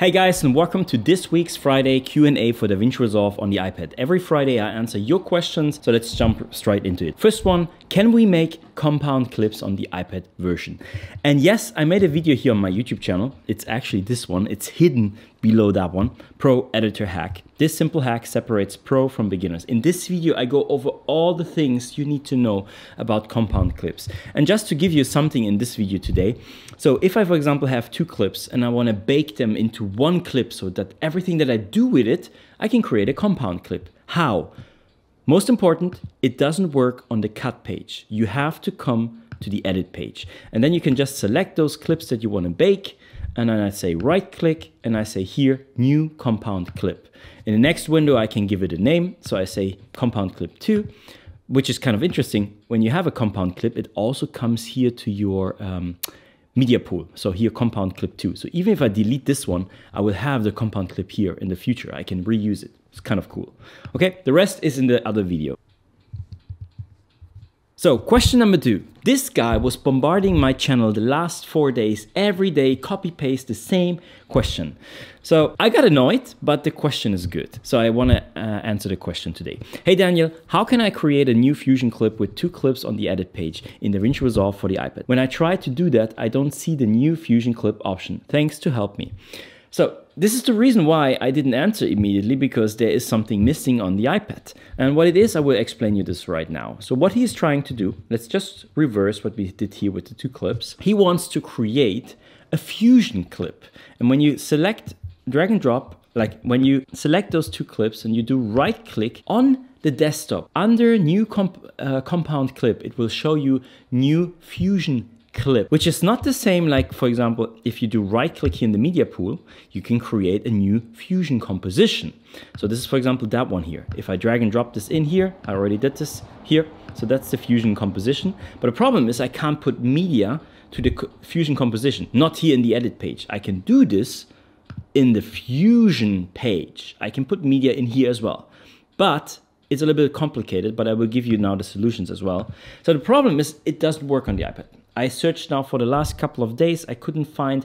Hey guys and welcome to this week's Friday Q&A for DaVinci Resolve on the iPad. Every Friday I answer your questions, so let's jump straight into it. First one, can we make compound clips on the iPad version? And yes, I made a video here on my YouTube channel. It's actually this one, it's hidden below that one, Pro Editor Hack. This simple hack separates pro from beginners. In this video, I go over all the things you need to know about compound clips. And just to give you something in this video today, so if I, for example, have two clips and I wanna bake them into one clip so that everything that I do with it, I can create a compound clip. How? Most important, it doesn't work on the cut page. You have to come to the edit page. And then you can just select those clips that you wanna bake and then I say right click and I say here new compound clip. In the next window I can give it a name so I say compound clip 2 which is kind of interesting when you have a compound clip it also comes here to your um, media pool so here compound clip 2 so even if I delete this one I will have the compound clip here in the future I can reuse it it's kind of cool okay the rest is in the other video so question number two. This guy was bombarding my channel the last four days, every day, copy paste the same question. So I got annoyed, but the question is good. So I wanna uh, answer the question today. Hey Daniel, how can I create a new Fusion clip with two clips on the edit page in the DaVinci Resolve for the iPad? When I try to do that, I don't see the new Fusion clip option. Thanks to help me. So this is the reason why I didn't answer immediately because there is something missing on the iPad. And what it is, I will explain you this right now. So what he is trying to do, let's just reverse what we did here with the two clips. He wants to create a fusion clip. And when you select drag and drop, like when you select those two clips and you do right click on the desktop under new comp uh, compound clip, it will show you new fusion clip, which is not the same like, for example, if you do right click here in the media pool, you can create a new fusion composition. So this is, for example, that one here. If I drag and drop this in here, I already did this here. So that's the fusion composition. But the problem is I can't put media to the fusion composition, not here in the edit page. I can do this in the fusion page. I can put media in here as well. But it's a little bit complicated, but I will give you now the solutions as well. So the problem is it doesn't work on the iPad. I searched now for the last couple of days. I couldn't find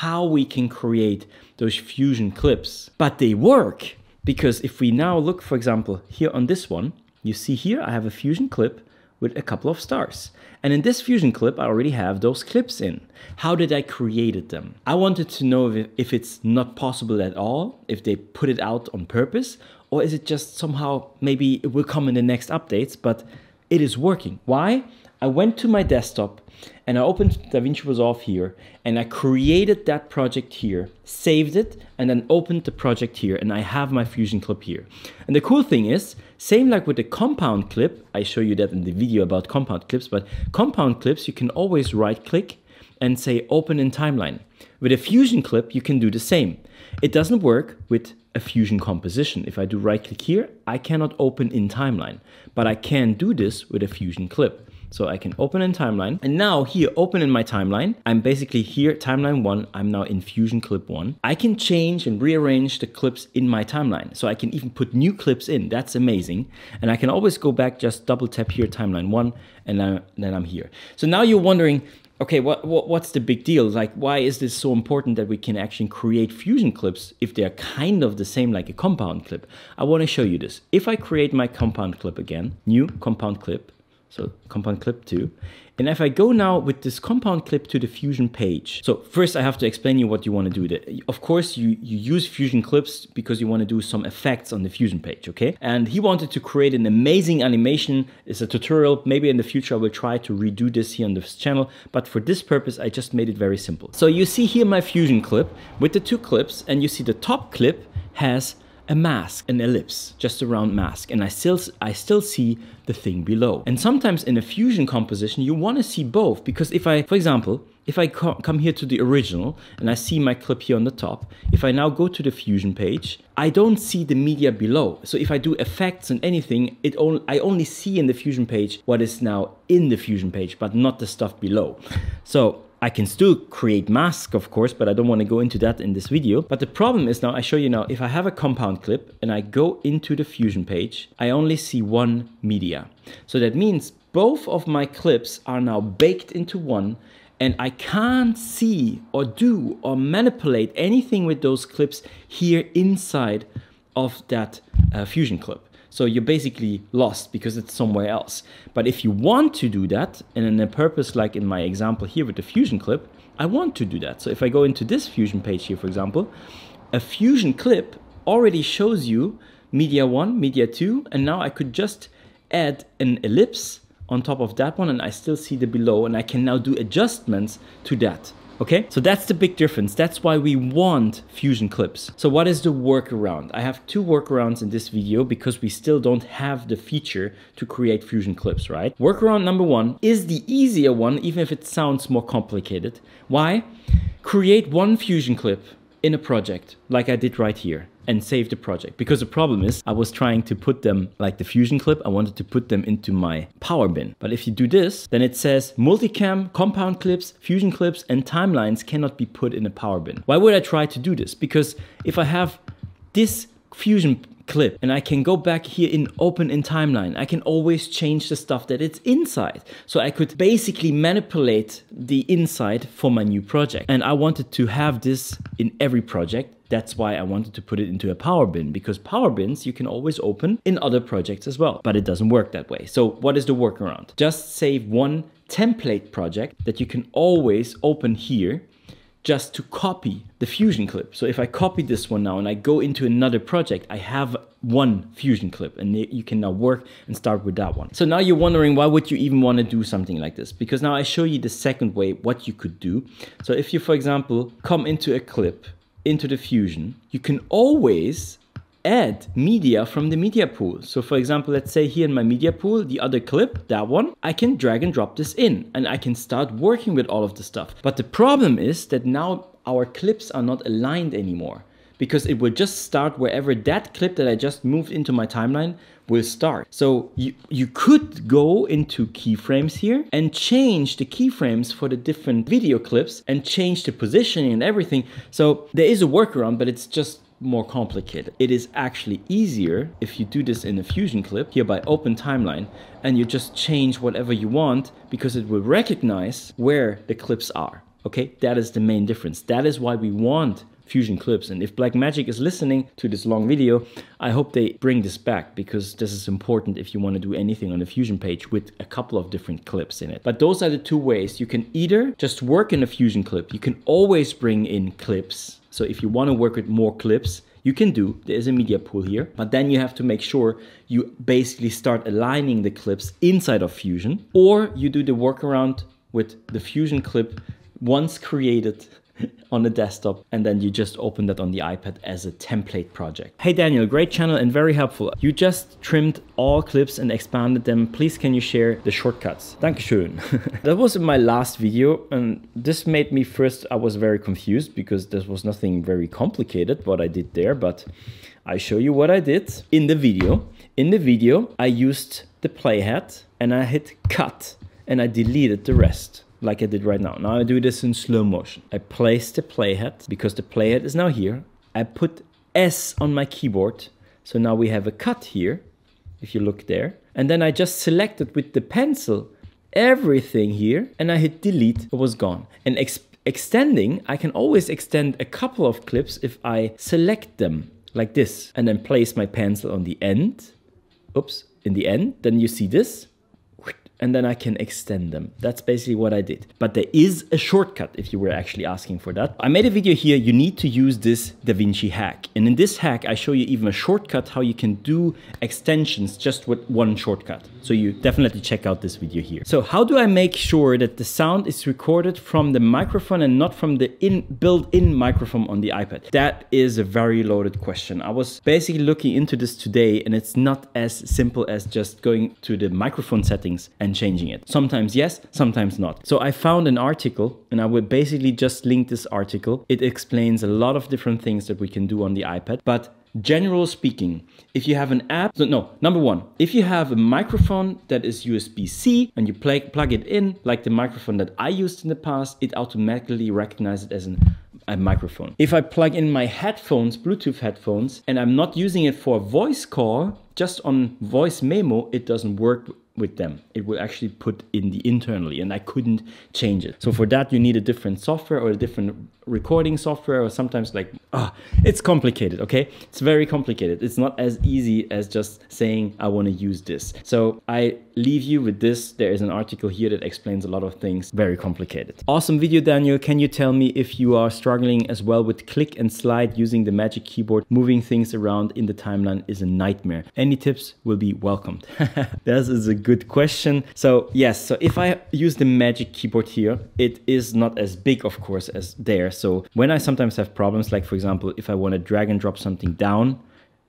how we can create those fusion clips, but they work because if we now look, for example, here on this one, you see here I have a fusion clip with a couple of stars. And in this fusion clip, I already have those clips in. How did I created them? I wanted to know if, if it's not possible at all, if they put it out on purpose, or is it just somehow, maybe it will come in the next updates, but it is working. Why? I went to my desktop and I opened DaVinci Resolve here and I created that project here, saved it, and then opened the project here and I have my Fusion clip here. And the cool thing is, same like with the compound clip, I show you that in the video about compound clips, but compound clips you can always right click and say open in timeline. With a Fusion clip you can do the same. It doesn't work with a Fusion composition. If I do right click here, I cannot open in timeline, but I can do this with a Fusion clip. So I can open in timeline. And now here, open in my timeline, I'm basically here, timeline one, I'm now in Fusion Clip one. I can change and rearrange the clips in my timeline. So I can even put new clips in, that's amazing. And I can always go back, just double tap here, timeline one, and then, I'm here. So now you're wondering, okay, what, what, what's the big deal? Like, why is this so important that we can actually create fusion clips if they're kind of the same like a compound clip? I want to show you this. If I create my compound clip again, new compound clip, so compound clip 2. And if I go now with this compound clip to the Fusion page, so first I have to explain you what you want to do. Of course, you, you use Fusion clips because you want to do some effects on the Fusion page, okay? And he wanted to create an amazing animation. It's a tutorial. Maybe in the future I will try to redo this here on this channel, but for this purpose, I just made it very simple. So you see here my Fusion clip with the two clips, and you see the top clip has a mask, an ellipse, just a round mask, and I still, I still see the thing below. And sometimes in a fusion composition, you want to see both, because if I, for example, if I co come here to the original and I see my clip here on the top, if I now go to the fusion page, I don't see the media below. So if I do effects and anything, it only, I only see in the fusion page what is now in the fusion page, but not the stuff below. So I can still create masks, of course, but I don't want to go into that in this video. But the problem is now, I show you now, if I have a compound clip and I go into the Fusion page, I only see one media. So that means both of my clips are now baked into one and I can't see or do or manipulate anything with those clips here inside of that uh, Fusion clip. So you're basically lost because it's somewhere else. But if you want to do that, and in a purpose like in my example here with the Fusion clip, I want to do that. So if I go into this Fusion page here, for example, a Fusion clip already shows you media 1, media 2, and now I could just add an ellipse on top of that one and I still see the below and I can now do adjustments to that. Okay, so that's the big difference. That's why we want Fusion clips. So what is the workaround? I have two workarounds in this video because we still don't have the feature to create Fusion clips, right? Workaround number one is the easier one, even if it sounds more complicated. Why? Create one Fusion clip in a project like I did right here and save the project. Because the problem is I was trying to put them like the fusion clip, I wanted to put them into my power bin. But if you do this, then it says multicam, compound clips, fusion clips, and timelines cannot be put in a power bin. Why would I try to do this? Because if I have this fusion clip and I can go back here in open in timeline. I can always change the stuff that it's inside. So I could basically manipulate the inside for my new project. And I wanted to have this in every project. That's why I wanted to put it into a power bin because power bins you can always open in other projects as well, but it doesn't work that way. So what is the workaround? Just save one template project that you can always open here just to copy the Fusion clip. So if I copy this one now and I go into another project, I have one Fusion clip and you can now work and start with that one. So now you're wondering why would you even want to do something like this? Because now I show you the second way what you could do. So if you, for example, come into a clip, into the Fusion, you can always add media from the media pool. So for example, let's say here in my media pool, the other clip, that one, I can drag and drop this in and I can start working with all of the stuff. But the problem is that now our clips are not aligned anymore because it will just start wherever that clip that I just moved into my timeline will start. So you, you could go into keyframes here and change the keyframes for the different video clips and change the positioning and everything. So there is a workaround, but it's just more complicated. It is actually easier if you do this in a Fusion clip here by Open Timeline and you just change whatever you want because it will recognize where the clips are. Okay, that is the main difference. That is why we want Fusion clips. And if Blackmagic is listening to this long video, I hope they bring this back because this is important if you want to do anything on the Fusion page with a couple of different clips in it. But those are the two ways. You can either just work in a Fusion clip. You can always bring in clips so if you want to work with more clips, you can do. There is a media pool here, but then you have to make sure you basically start aligning the clips inside of Fusion, or you do the workaround with the Fusion clip once created on the desktop and then you just open that on the iPad as a template project. Hey Daniel, great channel and very helpful. You just trimmed all clips and expanded them. Please can you share the shortcuts? Dankeschön. that was my last video and this made me first, I was very confused because there was nothing very complicated what I did there, but I show you what I did in the video. In the video, I used the playhead and I hit cut and I deleted the rest like I did right now. Now I do this in slow motion. I place the playhead because the playhead is now here. I put S on my keyboard. So now we have a cut here, if you look there. And then I just selected with the pencil everything here and I hit delete, it was gone. And ex extending, I can always extend a couple of clips if I select them like this and then place my pencil on the end. Oops, in the end, then you see this and then I can extend them. That's basically what I did. But there is a shortcut if you were actually asking for that. I made a video here, you need to use this DaVinci hack. And in this hack, I show you even a shortcut how you can do extensions just with one shortcut. So you definitely check out this video here. So how do I make sure that the sound is recorded from the microphone and not from the in built-in microphone on the iPad? That is a very loaded question. I was basically looking into this today and it's not as simple as just going to the microphone settings and changing it. Sometimes yes, sometimes not. So I found an article and I will basically just link this article. It explains a lot of different things that we can do on the iPad, but general speaking, if you have an app, so no, number one, if you have a microphone that is USB-C and you plug, plug it in, like the microphone that I used in the past, it automatically recognizes it as an, a microphone. If I plug in my headphones, Bluetooth headphones, and I'm not using it for voice call, just on voice memo, it doesn't work with them. It will actually put in the internally and I couldn't change it. So for that you need a different software or a different recording software or sometimes like ah it's complicated, okay? It's very complicated. It's not as easy as just saying I want to use this. So I leave you with this. There is an article here that explains a lot of things. Very complicated. Awesome video Daniel. Can you tell me if you are struggling as well with click and slide using the magic keyboard? Moving things around in the timeline is a nightmare. Any tips will be welcomed. this is a good question. So yes, so if I use the magic keyboard here, it is not as big of course as there. So when I sometimes have problems, like for example, if I want to drag and drop something down,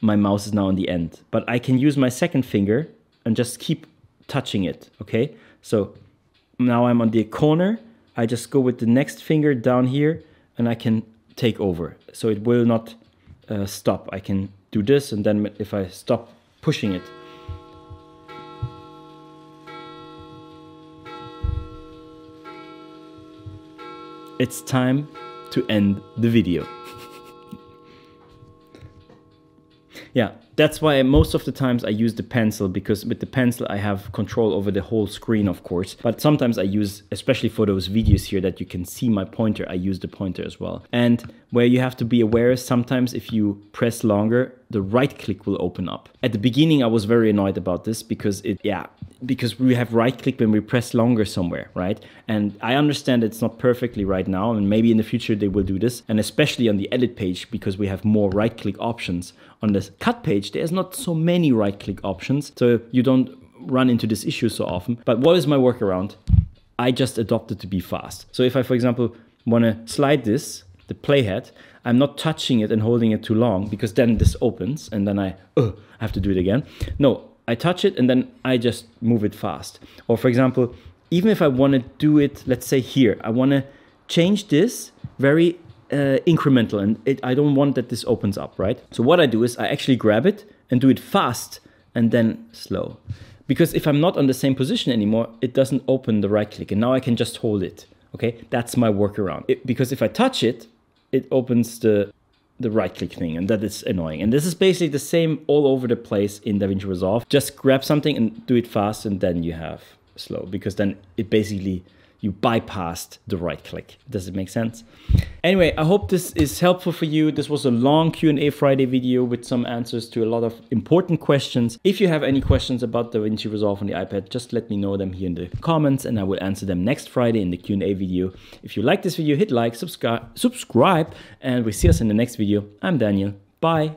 my mouse is now on the end. But I can use my second finger and just keep touching it, okay? So now I'm on the corner. I just go with the next finger down here and I can take over. So it will not uh, stop. I can do this and then if I stop pushing it, it's time to end the video. Yeah, that's why most of the times I use the pencil because with the pencil I have control over the whole screen of course. But sometimes I use especially for those videos here that you can see my pointer I use the pointer as well. And where you have to be aware is sometimes if you press longer the right click will open up at the beginning I was very annoyed about this because it yeah because we have right click when we press longer somewhere right and I understand it's not perfectly right now and maybe in the future they will do this and especially on the edit page because we have more right click options on the cut page there's not so many right click options, so you don't run into this issue so often. But what is my workaround? I just adopted to be fast. So if I, for example, want to slide this, the playhead, I'm not touching it and holding it too long because then this opens and then I, uh, have to do it again. No, I touch it and then I just move it fast. Or for example, even if I want to do it, let's say here, I want to change this very uh, incremental and it, I don't want that this opens up, right? So what I do is I actually grab it and do it fast and then slow. Because if I'm not on the same position anymore, it doesn't open the right click and now I can just hold it. Okay, that's my workaround. It, because if I touch it, it opens the the right click thing and that is annoying. And this is basically the same all over the place in DaVinci Resolve. Just grab something and do it fast and then you have slow because then it basically you bypassed the right click. Does it make sense? Anyway, I hope this is helpful for you. This was a long Q&A Friday video with some answers to a lot of important questions. If you have any questions about the DaVinci Resolve on the iPad, just let me know them here in the comments and I will answer them next Friday in the Q&A video. If you like this video, hit like, subscribe, subscribe, and we see us in the next video. I'm Daniel. Bye.